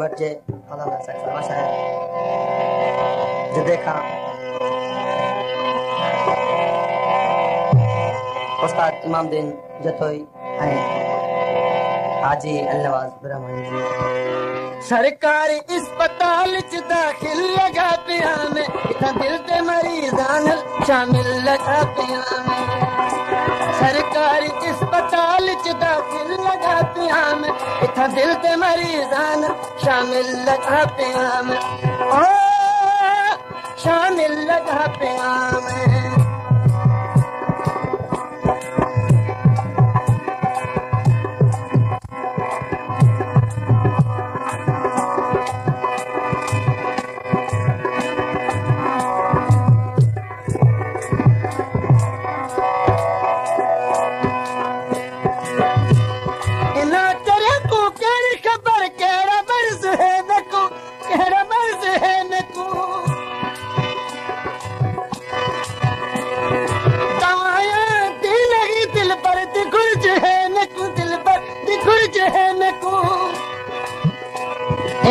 भट्ट जे मौलाना साहब फरमाशा है। जो देखा। उस्ताद इमाम दिन जतोई ऐं हाजी अलनवाज ब्रह्मणी जी। सरकारी अस्पताल च दाखिल लगा पिया में। इतना दिल ते मरीजान शामिल लगा पिया में। सरकारी अस्पताल लगा पिया में इतना दिल ते मरीजान शामिल लगा पिया में ओ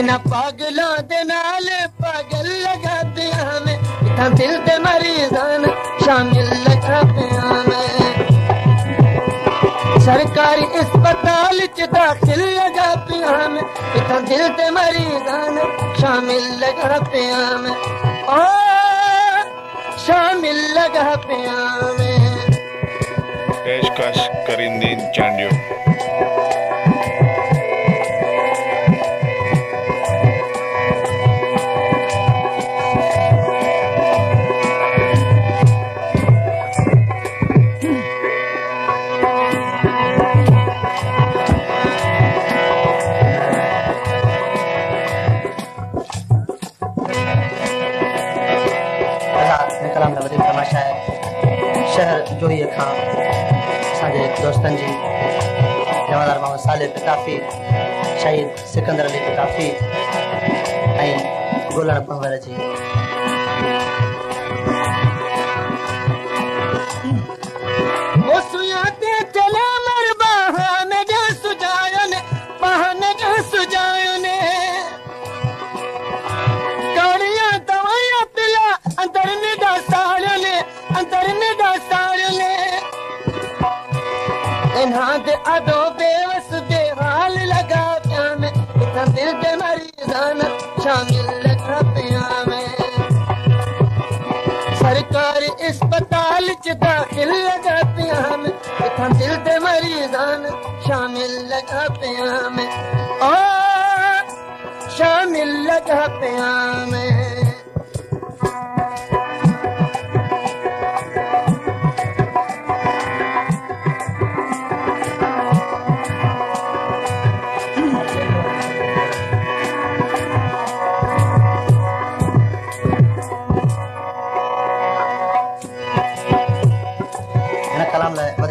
इना पागलों दे नाल पागल लगा दिया इतना दिल दे मरीजान शामिल लगा दिया हमें सरकारी अस्पताल च दाखिल लगा पिया में। इतना दिल ते मरीजान शामिल लगा पिया में। ओ, शामिल लगा पिया में। पेशकश। शहर जोईअ खां दोस्तन जी जवाहर मोहम्मद साले पिताफ़ी, शहीद सिकंदर अली पिताफ़ी ऐं गुलण पंवर जी। इन्हां दे अदो बेवस बेहाल लगा पिया में। इतना दिल दे मरीजान शामिल लगा पिया में। सरकारी अस्पताल च दाखिल लगा पिया में। इतना दिल दे मरीजान शामिल लगा पिया में। ओ, शामिल लगा पिया में।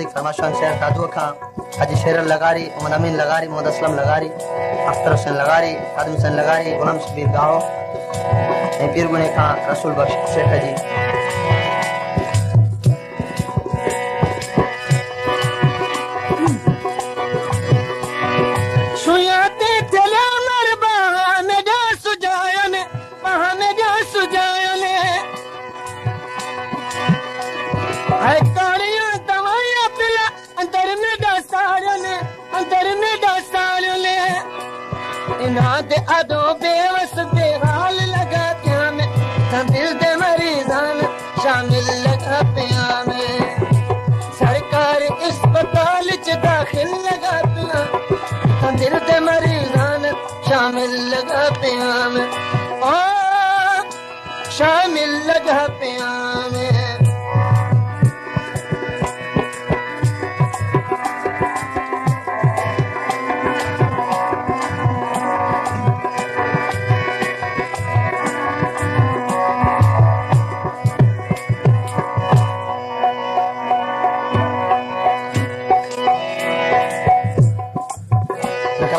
फरमाशुनि शेर दादू खां। हाजी शेर लगारी मोहम्मद अमीन लगारी, मोहम्मद असलम लगारी, अख्तर हुसैन लगारी खादम हुसैन लगारी, गुलाम शबीर गाहो। ऐं पीरगुणे खां रसूल बख्श शेख जी इन्हां दे अदो बेवस बेहाल लगा पिया में था दिल दे मरीजान शामिल लगा पिया में सरकारी अस्पताल च दाखिल लगा पिया था दिल दे मरीजान शामिल लगा पिया में ओ, शामिल लगा पिया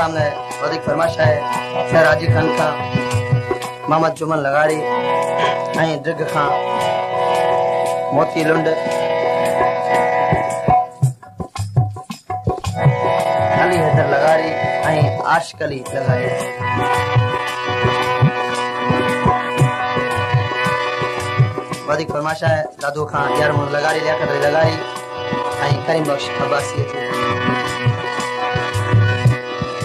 सामने वधीक फरमाइश आहे शहराजी खान खां मोहम्मद जुमन लगाड़ी ऐं ड्रिग खां, मोती लुंड। अली हैदर लगाड़ी ऐं आशिक अली लगाड़ी। वधीक फरमाइश आहे दादू खां, यार मोहम्मद लगाड़ी, लियाकत लगाड़ी ऐं करीम बख्श अब्बासी।